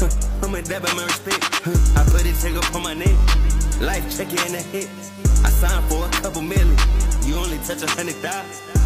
Huh, I'ma dab my respect. Huh, I put it check up on my neck. Life check in the hits. I signed for a couple million. You only touch a hundred thousand.